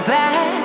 back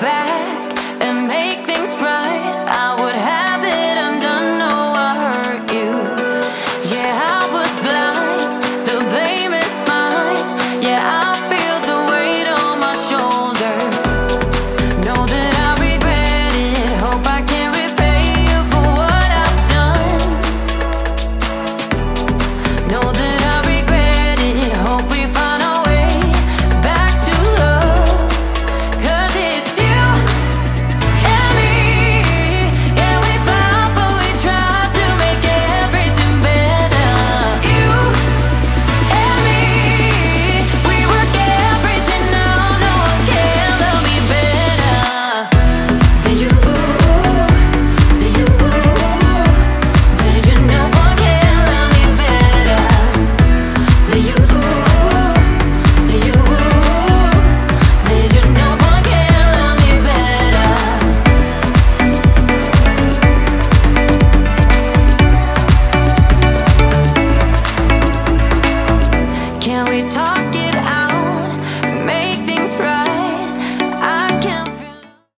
back